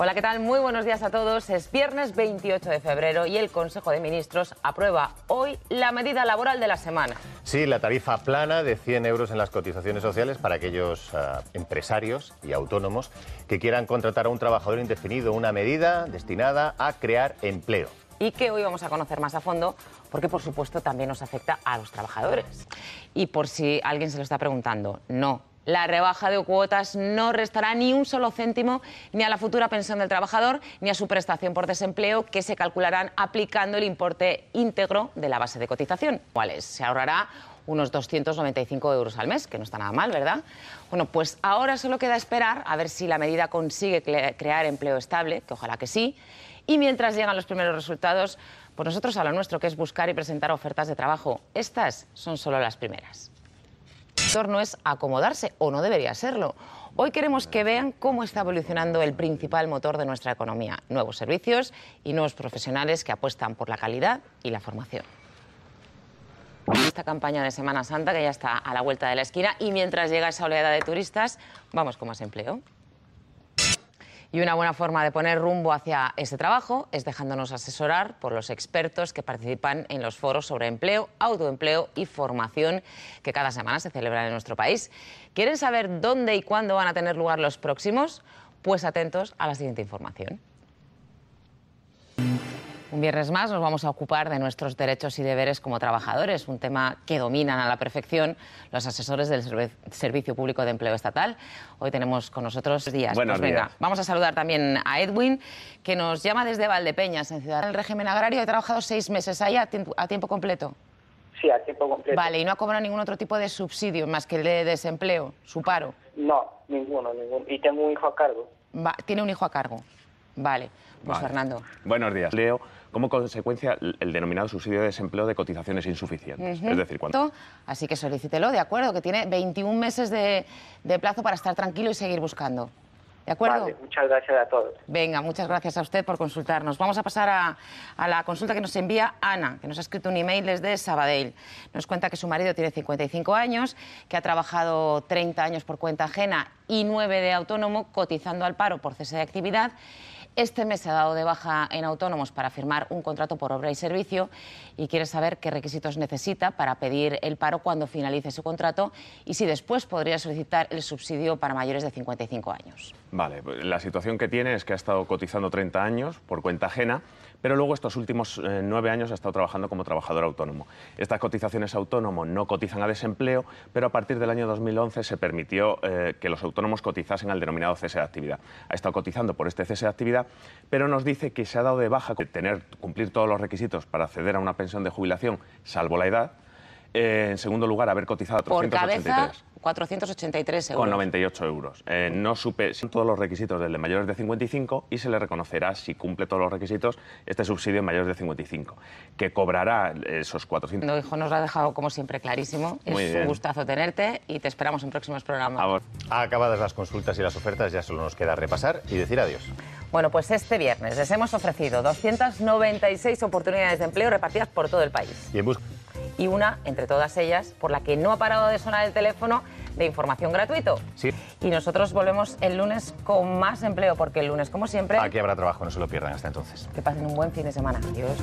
Hola, ¿qué tal? Muy buenos días a todos. Es viernes 28 de febrero y el Consejo de Ministros aprueba hoy la medida laboral de la semana. Sí, la tarifa plana de 100 euros en las cotizaciones sociales para aquellos uh, empresarios y autónomos que quieran contratar a un trabajador indefinido, una medida destinada a crear empleo. Y que hoy vamos a conocer más a fondo porque por supuesto también nos afecta a los trabajadores. Y por si alguien se lo está preguntando, no, la rebaja de cuotas no restará ni un solo céntimo ni a la futura pensión del trabajador ni a su prestación por desempleo, que se calcularán aplicando el importe íntegro de la base de cotización. ¿Cuáles? Se ahorrará unos 295 euros al mes, que no está nada mal, ¿verdad? Bueno, pues ahora solo queda esperar a ver si la medida consigue crear empleo estable, que ojalá que sí, y mientras llegan los primeros resultados, pues nosotros a lo nuestro, que es buscar y presentar ofertas de trabajo. Estas son solo las primeras no es acomodarse, o no debería serlo. Hoy queremos que vean cómo está evolucionando el principal motor de nuestra economía, nuevos servicios y nuevos profesionales que apuestan por la calidad y la formación. Esta campaña de Semana Santa que ya está a la vuelta de la esquina y mientras llega esa oleada de turistas, vamos con más empleo. Y una buena forma de poner rumbo hacia ese trabajo es dejándonos asesorar por los expertos que participan en los foros sobre empleo, autoempleo y formación que cada semana se celebran en nuestro país. ¿Quieren saber dónde y cuándo van a tener lugar los próximos? Pues atentos a la siguiente información. Un viernes más nos vamos a ocupar de nuestros derechos y deberes como trabajadores, un tema que dominan a la perfección los asesores del Servicio Público de Empleo Estatal. Hoy tenemos con nosotros días. Buenos pues venga, vamos a saludar también a Edwin, que nos llama desde Valdepeñas, en Ciudad del Régimen Agrario. Ha trabajado seis meses ahí a tiempo, completo. Sí, a tiempo completo. Vale, y no ha cobrado ningún otro tipo de subsidio más que el de desempleo, su paro. No, ninguno, ninguno. Y tengo un hijo a cargo. tiene un hijo a cargo. Vale, pues Fernando. Buenos días. Leo como consecuencia el denominado subsidio de desempleo de cotizaciones insuficientes. Es decir, cuánto. Así que solicítelo, de acuerdo, que tiene 21 meses de, plazo para estar tranquilo y seguir buscando. ¿De acuerdo? Vale, muchas gracias a todos. Venga, muchas gracias a usted por consultarnos. Vamos a pasar a, a, la consulta que nos envía Ana, que nos ha escrito un email desde Sabadell. Nos cuenta que su marido tiene 55 años, que ha trabajado 30 años por cuenta ajena y 9 de autónomo, cotizando al paro por cese de actividad este mes se ha dado de baja en autónomos para firmar un contrato por obra y servicio y quiere saber qué requisitos necesita para pedir el paro cuando finalice su contrato y si después podría solicitar el subsidio para mayores de 55 años. Vale, pues la situación que tiene es que ha estado cotizando 30 años por cuenta ajena pero luego estos últimos eh, nueve años ha estado trabajando como trabajador autónomo. Estas cotizaciones autónomo no cotizan a desempleo, pero a partir del año 2011 se permitió eh, que los autónomos cotizasen al denominado cese de actividad. Ha estado cotizando por este cese de actividad, pero nos dice que se ha dado de baja tener cumplir todos los requisitos para acceder a una pensión de jubilación, salvo la edad. Eh, en segundo lugar, haber cotizado 383. 483 euros. Con 98 euros. Eh, no supe todos los requisitos del de mayores de 55 y se le reconocerá, si cumple todos los requisitos, este subsidio en mayores de 55, que cobrará esos 400. No, hijo, nos lo ha dejado como siempre clarísimo. es un gustazo tenerte y te esperamos en próximos programas. Acabadas las consultas y las ofertas, ya solo nos queda repasar y decir adiós. Bueno, pues este viernes les hemos ofrecido 296 oportunidades de empleo repartidas por todo el país. Y en busca y una, entre todas ellas, por la que no ha parado de sonar el teléfono de información gratuito. Sí. Y nosotros volvemos el lunes con más empleo, porque el lunes, como siempre... Aquí habrá trabajo, no se lo pierdan hasta entonces. Que pasen un buen fin de semana. Adiós.